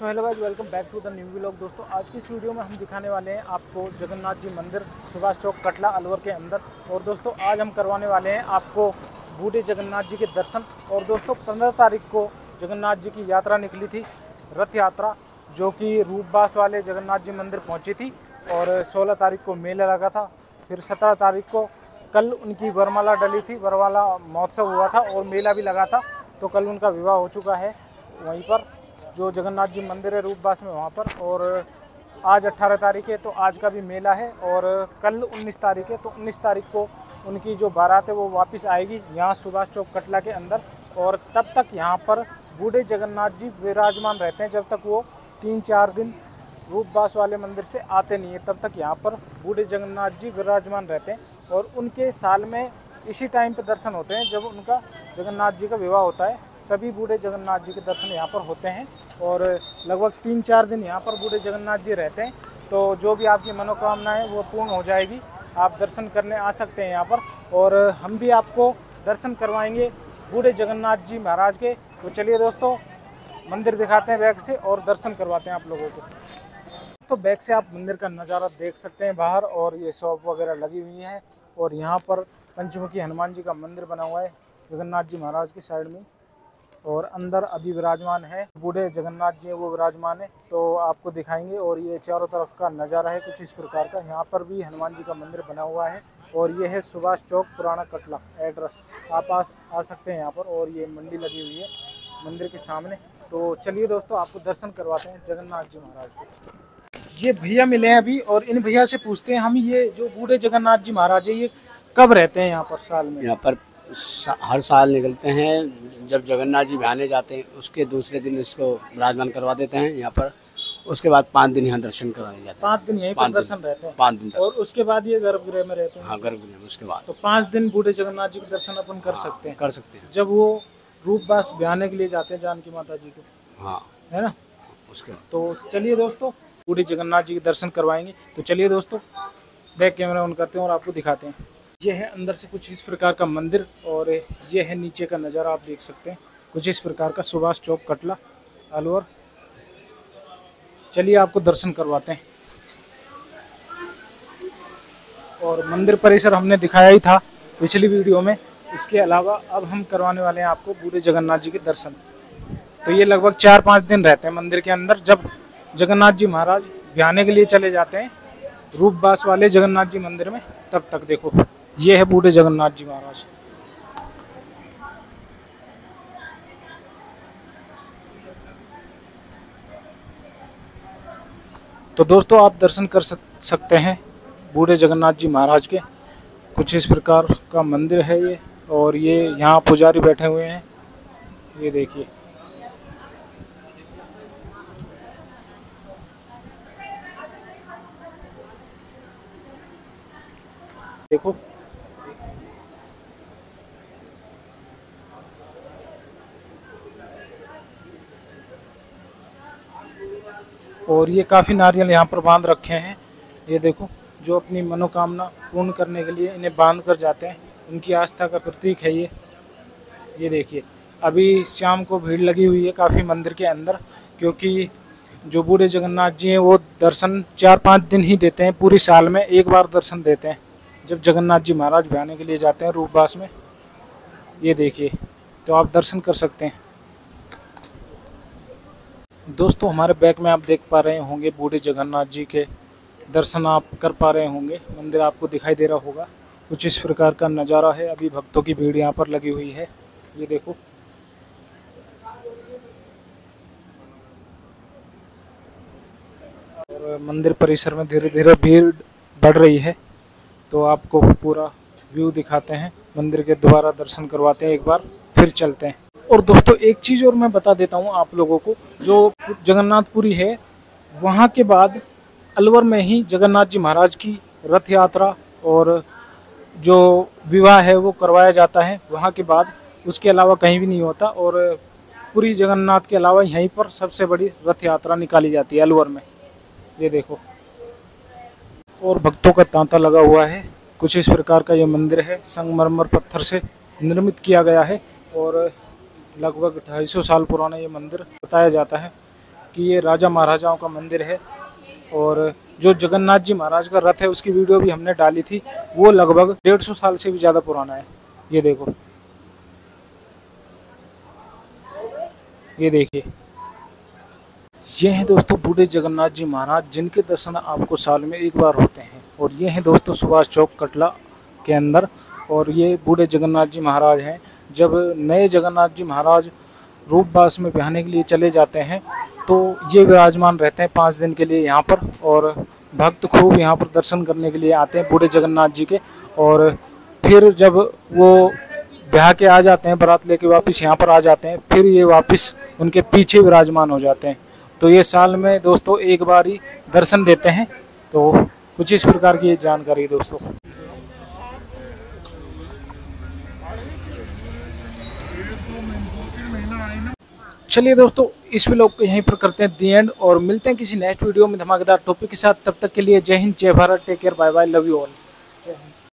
So hello guys welcome back to the new vlog दोस्तों, आज की इस वीडियो में हम दिखाने वाले हैं आपको जगन्नाथ जी मंदिर, सुभाष चौक, कटला, अलवर के अंदर। और दोस्तों, आज हम करवाने वाले हैं आपको बूढ़े जगन्नाथ जी के दर्शन। और दोस्तों, पंद्रह तारीख को जगन्नाथ जी की यात्रा निकली थी, रथ यात्रा, जो कि रूपबास वाले जगन्नाथ जी मंदिर पहुँची थी। और सोलह तारीख को मेला लगा था। फिर सत्रह तारीख को कल उनकी वरमाला डली थी, वरमाला महोत्सव हुआ था और मेला भी लगा था। तो कल उनका विवाह हो चुका है वहीं पर। जो जगन्नाथ जी मंदिर है रूपबास में, वहाँ पर। और आज 18 तारीख है तो आज का भी मेला है। और कल 19 तारीख है तो 19 तारीख को उनकी जो बारात है, वो वापस आएगी यहाँ सुभाष चौक कटला के अंदर। और तब तक यहाँ पर बूढ़े जगन्नाथ जी विराजमान रहते हैं, जब तक वो तीन चार दिन रूपबास वाले मंदिर से आते नहीं है, तब तक यहाँ पर बूढ़े जगन्नाथ जी विराजमान रहते हैं। और उनके साल में इसी टाइम पर दर्शन होते हैं, जब उनका जगन्नाथ जी का विवाह होता है। तभी बूढ़े जगन्नाथ जी के दर्शन यहाँ पर होते हैं और लगभग तीन चार दिन यहाँ पर बूढ़े जगन्नाथ जी रहते हैं। तो जो भी आपकी मनोकामना है, वो पूर्ण हो जाएगी। आप दर्शन करने आ सकते हैं यहाँ पर और हम भी आपको दर्शन करवाएँगे बूढ़े जगन्नाथ जी महाराज के। तो चलिए दोस्तों, मंदिर दिखाते हैं बैग से और दर्शन करवाते हैं आप लोगों को। तो बैग से आप मंदिर का नज़ारा देख सकते हैं बाहर और ये शॉप वगैरह लगी हुई है और यहाँ पर पंचमुखी हनुमान जी का मंदिर बना हुआ है जगन्नाथ जी महाराज के साइड में। और अंदर अभी विराजमान है। बूढ़े जगन्नाथ जी वो विराजमान है। तो आपको दिखाएँगे और ये चारों तरफ़ का नज़ारा है कुछ इस प्रकार का। यहाँ पर भी हनुमान जी का मंदिर बना हुआ है और ये है सुभाष चौक पुराना कटला एड्रेस। आप आ, आ सकते हैं यहाँ पर और ये मंडी लगी हुई है मंदिर के सामने। तो चलिए दोस्तों आपको दर्शन करवाते हैं जगन्नाथ जी महाराज के। ये भैया मिले हैं अभी और इन भैया से पूछते हैं हम ये जो बूढ़े जगन्नाथ जी महाराज है ये कब रहते हैं यहाँ पर साल में? यहाँ पर सा, हर साल निकलते हैं जब जगन्नाथ जी बहाने जाते हैं उसके दूसरे दिन इसको विराजमान करवा देते हैं यहाँ पर। उसके बाद पाँच दिन यहाँ दर्शन करवाए जाते हैं। पाँच दिन यहीं पाँच दर्शन रहते हैं? पाँच दिन और उसके बाद ये गर्भगृह में रहते हैं? हाँ गर्भगृह में उसके बाद। तो पाँच दिन बूढ़े जगन्नाथ जी के दर्शन अपन कर सकते हैं। कर सकते हैं। जब वो रूपबास बयाने के लिए जाते हैं जानकी माता जी को। हाँ। है ना? उसके तो चलिए दोस्तों बूढ़े जगन्नाथ जी के दर्शन करवाएँगे। तो चलिए दोस्तों बैक कैमरा ऑन करते हैं और आपको दिखाते हैं। ये है अंदर से कुछ इस प्रकार का मंदिर और ये है नीचे का नज़ारा, आप देख सकते हैं। कुछ इस प्रकार का सुभाष चौक कटला अलवर चलिए आपको दर्शन करवाते हैं। और मंदिर परिसर हमने दिखाया ही था पिछली वीडियो में। इसके अलावा अब हम करवाने वाले हैं आपको बूढ़े जगन्नाथ जी के दर्शन। तो ये लगभग चार पाँच दिन रहते हैं मंदिर के अंदर, जब जगन्नाथ जी महाराज बिहाने के लिए चले जाते हैं रूपबास वाले जगन्नाथ जी मंदिर में, तब तक देखो। ये है बूढ़े जगन्नाथ जी महाराज। तो दोस्तों, आप दर्शन कर सकते हैं बूढ़े जगन्नाथ जी महाराज के। कुछ इस प्रकार का मंदिर है ये, और ये यहाँ पुजारी बैठे हुए हैं। ये देखिए। देखो और ये काफ़ी नारियल यहाँ पर बाँध रखे हैं। ये देखो, जो अपनी मनोकामना पूर्ण करने के लिए इन्हें बाँध कर जाते हैं। उनकी आस्था का प्रतीक है ये। ये देखिए, अभी शाम को भीड़ लगी हुई है काफ़ी मंदिर के अंदर, क्योंकि जो बूढ़े जगन्नाथ जी हैं, वो दर्शन चार पाँच दिन ही देते हैं, पूरी साल में एक बार दर्शन देते हैं। जब जगन्नाथ जी महाराज बयाने के लिए जाते हैं रूपबास में। ये देखिए तो आप दर्शन कर सकते हैं। दोस्तों, हमारे बैक में आप देख पा रहे होंगे बूढ़े जगन्नाथ जी के दर्शन आप कर पा रहे होंगे। मंदिर आपको दिखाई दे रहा होगा। कुछ इस प्रकार का नज़ारा है। अभी भक्तों की भीड़ यहाँ पर लगी हुई है। ये देखो। और मंदिर परिसर में धीरे धीरे भीड़ बढ़ रही है। तो आपको पूरा व्यू दिखाते हैं। मंदिर के दोबारा दर्शन करवाते हैं। एक बार फिर चलते हैं। और दोस्तों, एक चीज़ और मैं बता देता हूँ आप लोगों को, जो जगन्नाथपुरी है, वहाँ के बाद अलवर में ही जगन्नाथ जी महाराज की रथ यात्रा और जो विवाह है, वो करवाया जाता है। वहाँ के बाद उसके अलावा कहीं भी नहीं होता और पूरी जगन्नाथ के अलावा यहीं पर सबसे बड़ी रथ यात्रा निकाली जाती है अलवर में। ये देखो। और भक्तों का तांता लगा हुआ है। कुछ इस प्रकार का ये मंदिर है, संगमरमर पत्थर से निर्मित किया गया है और लगभग 250 साल पुराना ये मंदिर बताया जाता है कि ये राजा महाराजाओं का मंदिर है और जो जगन्नाथ जी महाराज का रथ है, उसकी वीडियो भी हमने डाली थी, वो लगभग डेढ़ सौ साल से भी ज़्यादा पुराना है। ये देखो। ये देखिए। ये हैं दोस्तों बूढ़े जगन्नाथ जी महाराज, जिनके दर्शन आपको साल में एक बार होते हैं। और ये हैं दोस्तों सुभाष चौक कटला के अंदर। और ये बूढ़े जगन्नाथ जी महाराज हैं। जब नए जगन्नाथ जी महाराज रूपवास में बिहाने के लिए चले जाते हैं तो ये विराजमान रहते हैं पाँच दिन के लिए यहाँ पर और भक्त खूब यहाँ पर दर्शन करने के लिए आते हैं बूढ़े जगन्नाथ जी के और फिर जब वो ब्याह के आ जाते हैं, बारात लेके वापस यहाँ पर आ जाते हैं, फिर ये वापस उनके पीछे विराजमान हो जाते हैं। तो ये साल में दोस्तों एक बार ही दर्शन देते हैं। तो कुछ इस प्रकार की ये जानकारी दोस्तों। चलिए दोस्तों, इस व्लॉग को यहीं पर करते हैं दी एंड और मिलते हैं किसी नेक्स्ट वीडियो में धमाकेदार टॉपिक के साथ। तब तक के लिए जय हिंद, जय Bharat take care bye bye love you all